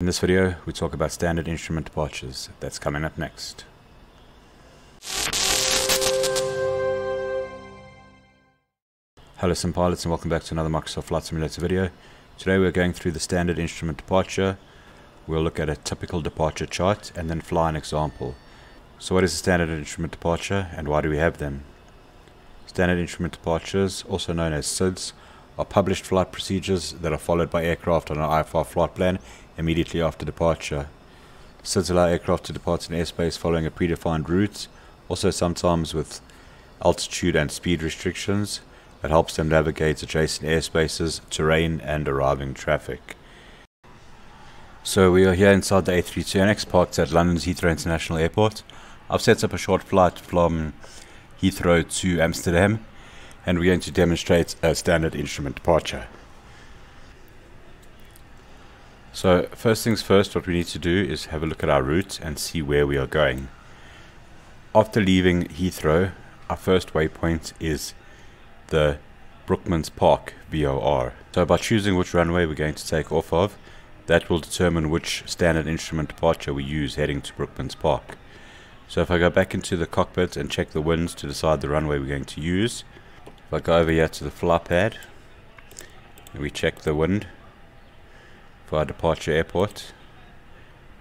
In this video, we talk about standard instrument departures. That's coming up next. Hello some pilots and welcome back to another Microsoft Flight Simulator video. Today we're going through the standard instrument departure. We'll look at a typical departure chart and then fly an example. So what is a standard instrument departure and why do we have them? Standard instrument departures, also known as SIDs, are published flight procedures that are followed by aircraft on an IFR flight plan immediately after departure. SIDs allow aircraft to depart in airspace following a predefined route, also sometimes with altitude and speed restrictions, that helps them navigate adjacent airspaces, terrain, and arriving traffic. So we are here inside the A32nx parked at London's Heathrow International Airport. I've set up a short flight from Heathrow to Amsterdam and we're going to demonstrate a standard instrument departure. So first things first what we need to do is have a look at our route and see where we are going. After leaving Heathrow our first waypoint is the Brookmans Park VOR. So by choosing which runway we're going to take off of, that will determine which standard instrument departure we use heading to Brookmans Park. So if I go back into the cockpit and check the winds to decide the runway we're going to use, if I go over here to the flyPad, and we check the wind for our departure airport,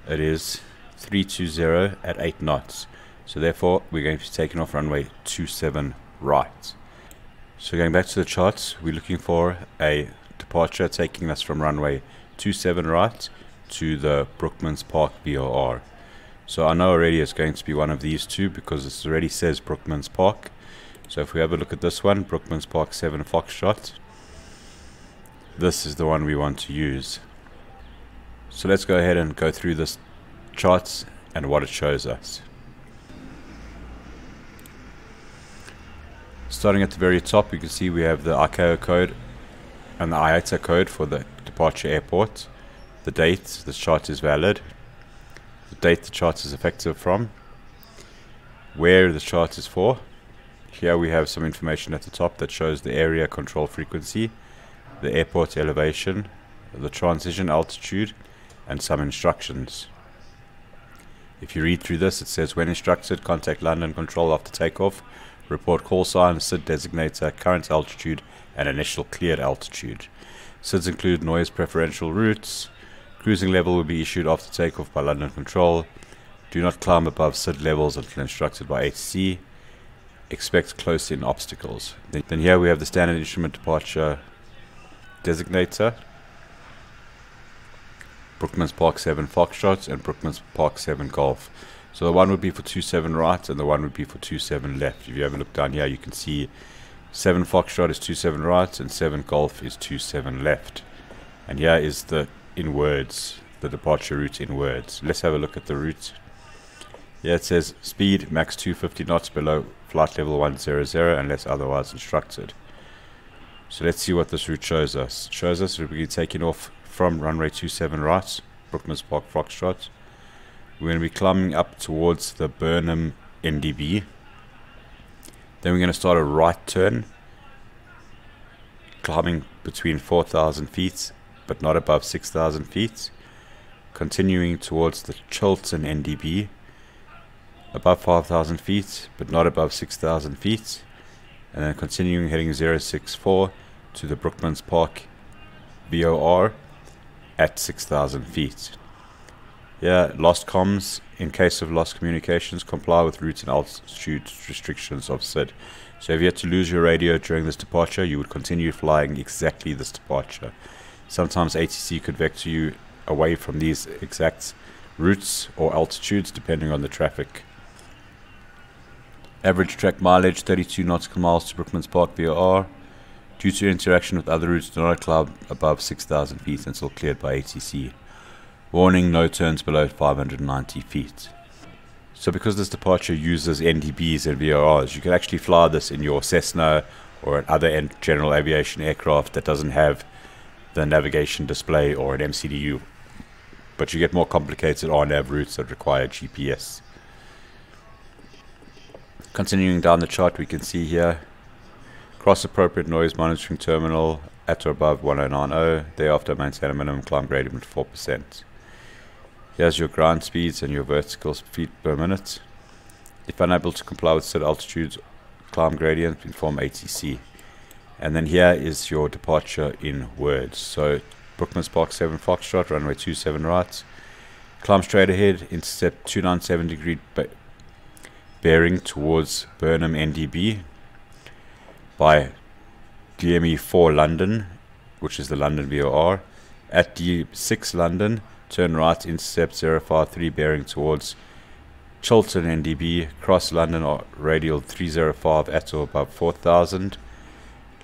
it is 320 at 8 knots. So therefore we're going to be taking off runway 27 right. So going back to the charts, we're looking for a departure taking us from runway 27 right to the Brookmans Park VOR. So I know already it's going to be one of these two because it already says Brookmans Park. So if we have a look at this one, Brookmans Park 7 Foxtrot, this is the one we want to use. So let's go ahead and go through this charts and what it shows us. Starting at the very top, you can see we have the ICAO code and the IATA code for the departure airport. The date the chart is valid. The date the chart is effective from. Where the chart is for. Here we have some information at the top that shows the area control frequency, the airport elevation, the transition altitude, and some instructions. If you read through this, it says when instructed, contact London Control after takeoff Report call sign, SID designator, current altitude, and initial cleared altitude. SIDs include noise preferential routes. Cruising level will be issued after takeoff by London Control. Do not climb above SID levels until instructed by ATC. Expect close-in obstacles. Then here we have the standard instrument departure designator. Brookmans Park 7 Foxtrot and Brookmans Park 7 Golf. So the one would be for 2-7 right and the one would be for 2-7 left. If you have a look down here, you can see 7 Foxtrot is 2-7 right and 7 Golf is 2-7 left. And here is the in words, the departure route in words. Let's have a look at the route. Yeah, it says speed max 250 knots below flight level 100 unless otherwise instructed. So let's see what this route shows us. It shows us we'll be taking off from runway 27 right, Brookmans Park Foxtrot. We're going to be climbing up towards the Burnham NDB. Then we're going to start a right turn, climbing between 4,000 feet, but not above 6,000 feet. Continuing towards the Chiltern NDB, above 5,000 feet, but not above 6,000 feet. And then continuing heading 064 to the Brookmans Park VOR at 6,000 feet. Yeah, lost comms. In case of lost communications, comply with route and altitude restrictions of SID. So if you had to lose your radio during this departure, you would continue flying exactly this departure. Sometimes ATC could vector you away from these exact routes or altitudes depending on the traffic. Average track mileage 32 nautical miles to Brookmans Park VOR. Due to interaction with other routes, do not climb above 6,000 feet until cleared by ATC. Warning, no turns below 590 feet. So because this departure uses NDBs and VORs, you can actually fly this in your Cessna or another general aviation aircraft that doesn't have the navigation display or an MCDU. But you get more complicated RNAV routes that require GPS. Continuing down the chart, we can see here cross appropriate noise monitoring terminal at or above 1090. Thereafter maintain a minimum climb gradient of 4%. Here's your ground speeds and your vertical feet per minute. If unable to comply with set altitudes, climb gradient, inform ATC. And then here is your departure in words. So Brookmans Park 7 Foxtrot, runway 27 right. Climb straight ahead, intercept 297 degree bearing towards Burnham NDB by DME 4 London, which is the London VOR. At D6 London, turn right, intercept 053 bearing towards Chiltern NDB, cross London radial 305 at or above 4000.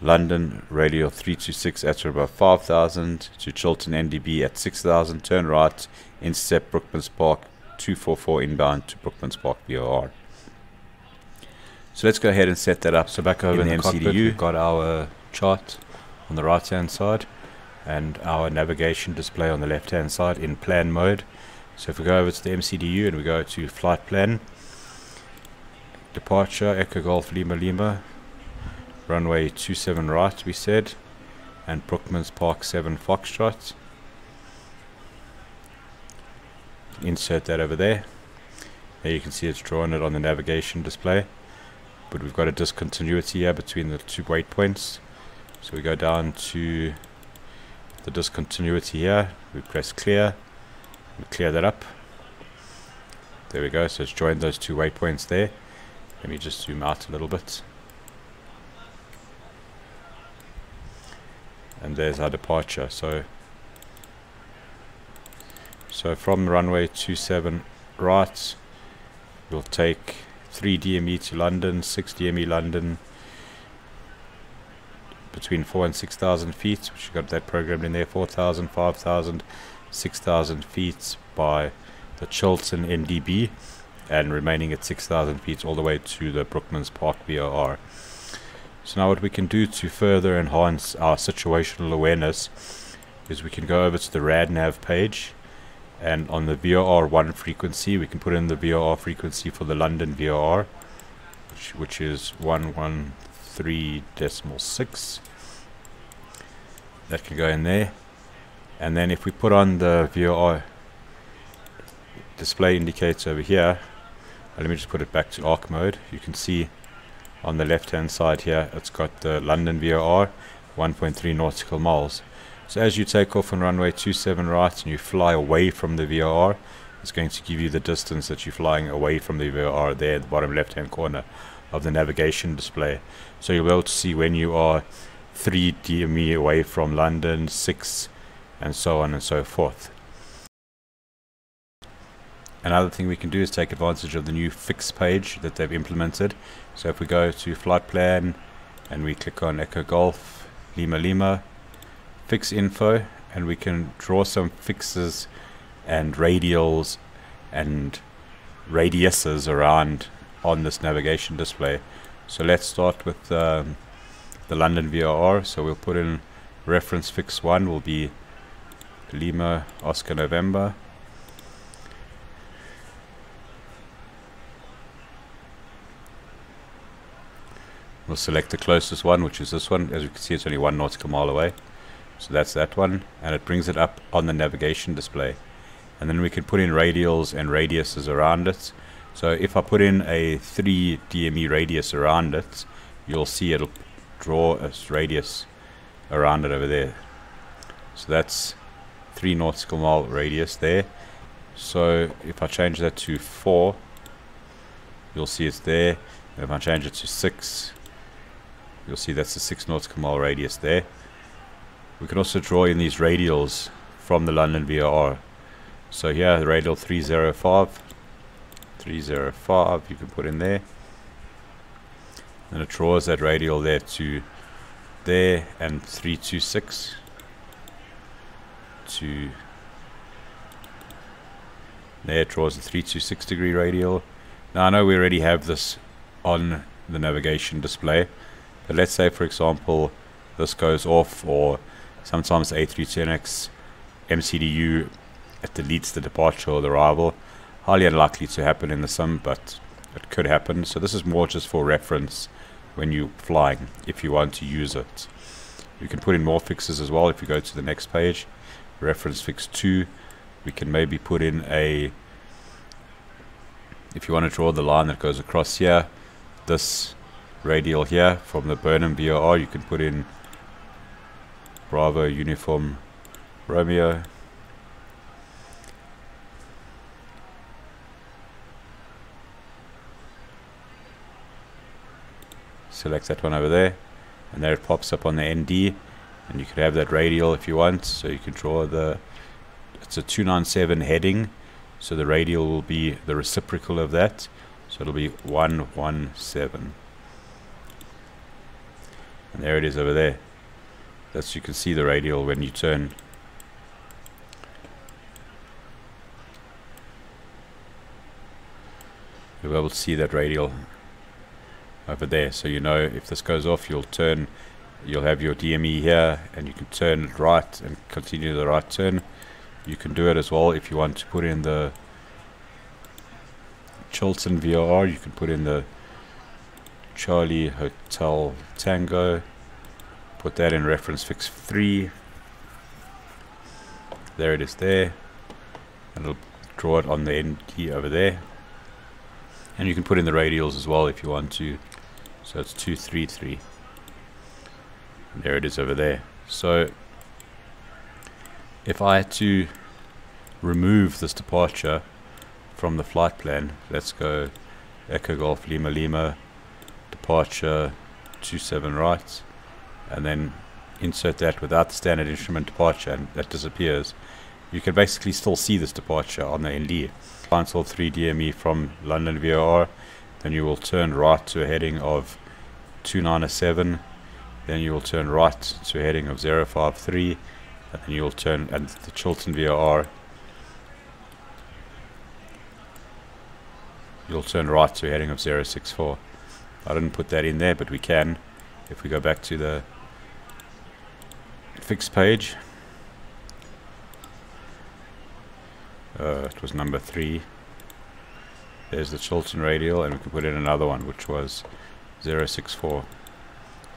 London radial 326 at or above 5000 to Chiltern NDB at 6000. Turn right, intercept Brookmans Park 244 inbound to Brookmans Park VOR. So let's go ahead and set that up. So back over in, in the, the MCDU, we've got our uh, chart on the right hand side and our navigation display on the left hand side in plan mode. So if we go over to the MCDU and we go to flight plan, departure Echo Golf Lima Lima, runway 27 right we said, and Brookmans Park 7 Foxtrot. Insert that over there. There you can see it's drawn it on the navigation display but we've got a discontinuity here between the two waypoints points. so we go down to the discontinuity here. We press clear. We clear that up. There we go. So it's joined those two waypoints there. Let me just zoom out a little bit. And there's our departure. So so from runway 27 right we'll take 3 DME to London, 6 DME London, between 4 and 6,000 feet, which you got that programmed in there, 4,000, 5,000, 6,000 feet by the Chiltern NDB, and remaining at 6,000 feet all the way to the Brookmans Park VOR. So now what we can do to further enhance our situational awareness is we can go over to the RadNav page and on the VOR1 frequency we can put in the VOR frequency for the London VOR which, which is 113.6 that can go in there. And then if we put on the VOR display indicator over here uh, let me just put it back to arc mode. You can see on the left hand side here it's got the London VOR 1.3 nautical miles so as you take off on runway 27 right and you fly away from the VOR, it's going to give you the distance that you're flying away from the VOR there at the bottom left hand corner of the navigation display. So you'll be able to see when you are 3 DME away from London, 6 and so on and so forth. Another thing we can do is take advantage of the new fix page that they've implemented. So if we go to flight plan and we click on Echo Golf, Lima Lima, fix info and we can draw some fixes and radials and radiuses around on this navigation display. So let's start with um, the London VOR. So we'll put in reference fix 1 will be Lima Oscar November. We'll select the closest one, which is this one. As you can see, it's only one nautical mile away. So that's that one, and it brings it up on the navigation display. And then we can put in radials and radiuses around it. So if I put in a 3 DME radius around it, you'll see it'll draw a radius around it over there. So that's 3 nautical mile radius there. So if I change that to 4, you'll see it's there. if I change it to 6, you'll see that's a 6 nautical mile radius there. We can also draw in these radials from the London VOR. So here, the radial 305, 305 you can put in there. And it draws that radial there to there and 326 to there it draws a 326 degree radial. Now I know we already have this on the navigation display, but let's say for example this goes off or Sometimes A32nx MCDU it deletes the departure or the arrival. Highly unlikely to happen in the sim, but it could happen. So this is more just for reference when you're flying, if you want to use it. You can put in more fixes as well if you go to the next page. Reference fix 2 we can maybe put in a if you want to draw the line that goes across here this radial here from the Burnham VOR you can put in Bravo Uniform Romeo. Select that one over there and there it pops up on the ND and you could have that radial if you want so you can draw the it's a 297 heading so the radial will be the reciprocal of that so it'll be 117 and there it is over there that's you can see the radial when you turn. You'll be able to see that radial over there. So you know if this goes off you'll turn you'll have your DME here and you can turn right and continue the right turn. You can do it as well if you want to put in the Chiltern VOR you can put in the Charlie Hotel Tango put that in reference fix 3 there it is there. And it'll draw it on the ND over there. And you can put in the radials as well if you want to. So it's 233 there it is over there. So if I had to remove this departure from the flight plan let's go Echo Golf Lima Lima departure 27 right and then insert that without the standard instrument departure and that disappears. You can basically still see this departure on the ND cancel 3 DME from London VOR then you will turn right to a heading of 297 then you will turn right to a heading of 053 and then you will turn and the Chiltern VOR you'll turn right to a heading of 064 I didn't put that in there but we can if we go back to the fixed page. Uh, it was number 3 there's the Chiltern radial and we can put in another one which was 064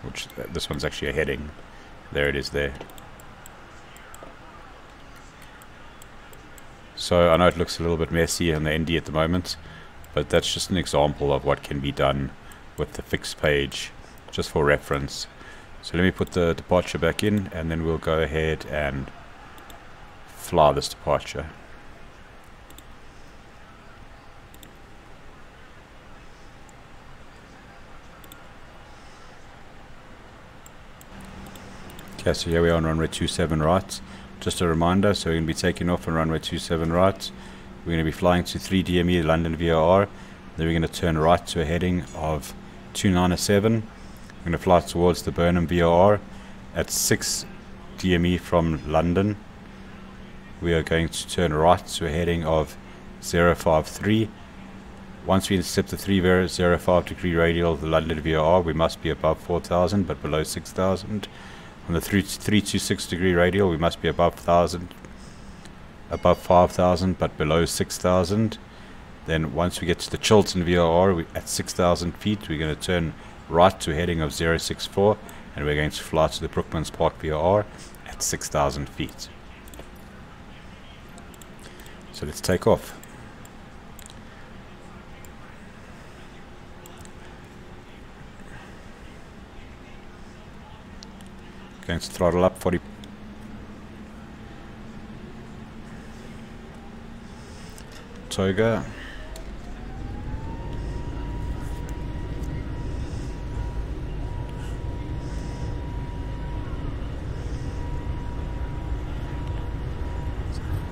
which uh, this one's actually a heading. There it is there. So I know it looks a little bit messy on the ND at the moment but that's just an example of what can be done with the fixed page just for reference so let me put the departure back in and then we'll go ahead and fly this departure Okay, so here we are on runway 27 right. Just a reminder, so we're going to be taking off on runway 27 right. We're going to be flying to 3 DME London VOR. Then we're going to turn right to a heading of 297. We're going to fly towards the Burnham VOR at 6 DME from London. We are going to turn right to a heading of 053. Once we intercept the 305 degree radial of the London VOR, we must be above 4,000 but below 6,000. On the 326 degree radial, we must be above 1,000, above 5,000, but below 6,000. Then once we get to the Chiltern VOR we, at 6,000 feet, we're going to turn right to heading of 064, and we're going to fly to the Brookmans Park VOR at 6,000 feet. So let's take off. Going to throttle up 40. Toga.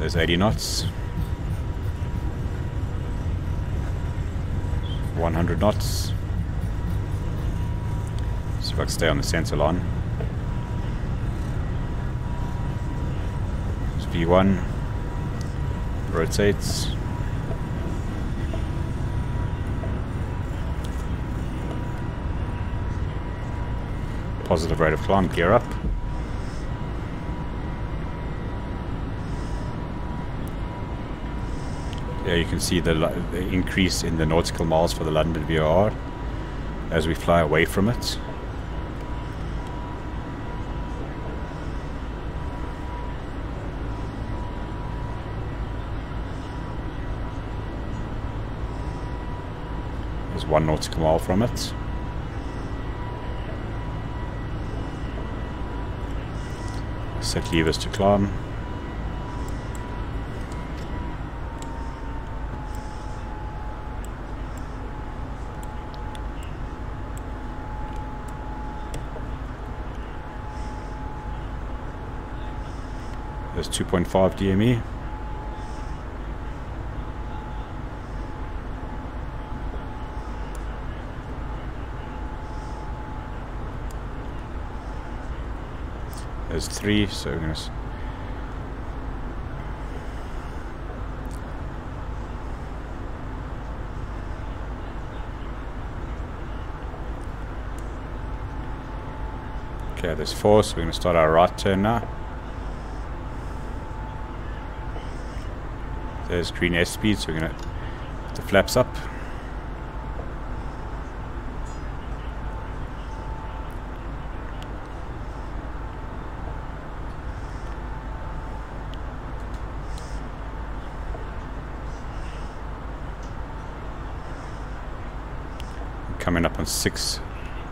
There's 80 knots. 100 knots. So if I can stay on the center line. V1 rotates positive rate of climb gear up you can see the, the increase in the nautical miles for the London VOR as we fly away from it. There's one nautical mile from it. Set levers to climb. There's 2.5 DME. There's three, so we're gonna. Okay, there's four, so we're going to start our right turn now. There's green S speed, so we're going to put the flaps up. coming up on six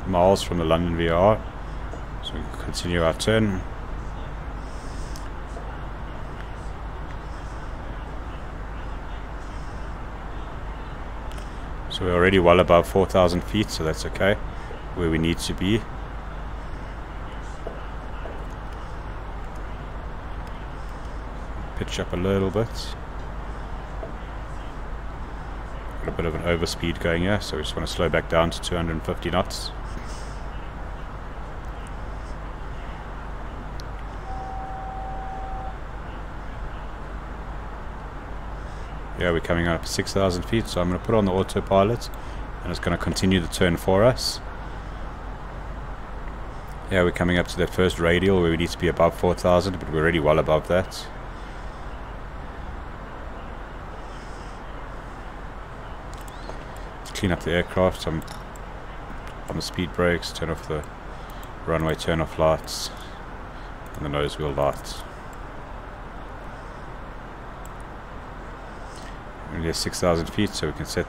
miles from the London VOR, So we continue our turn. So we're already well above 4,000 feet, so that's okay, where we need to be. Pitch up a little bit. Got a bit of an overspeed going here, so we just want to slow back down to 250 knots. Yeah, we're coming up 6,000 feet, so I'm going to put on the autopilot and it's going to continue the turn for us. Yeah, we're coming up to that first radial where we need to be above 4,000, but we're already well above that. clean up the aircraft, some on the speed brakes, turn off the runway turn off lights and the nose wheel lights. Only at 6,000 feet so we can set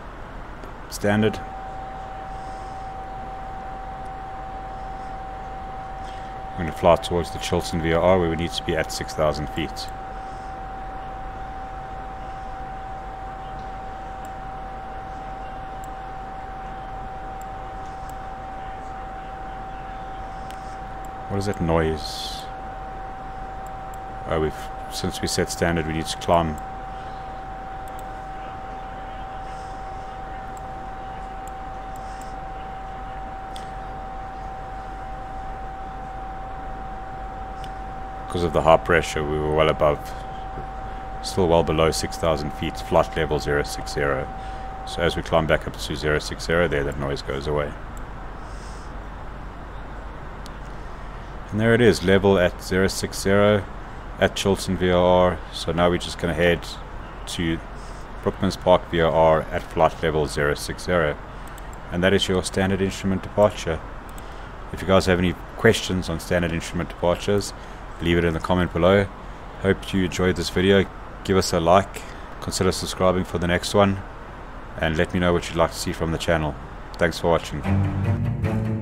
standard. We're going to fly towards the Chiltern VOR where we need to be at 6,000 feet. What is that noise? Oh, we've since we set standard, we need to climb. Because of the high pressure, we were well above, still well below 6,000 feet, flight level 060. So as we climb back up to 060 there, that noise goes away. And there it is, level at 060 at Chiltern VOR. So now we're just going to head to Brookmans Park VOR at flight level 060. And that is your standard instrument departure. If you guys have any questions on standard instrument departures, leave it in the comment below. Hope you enjoyed this video. Give us a like, consider subscribing for the next one, and let me know what you'd like to see from the channel. Thanks for watching.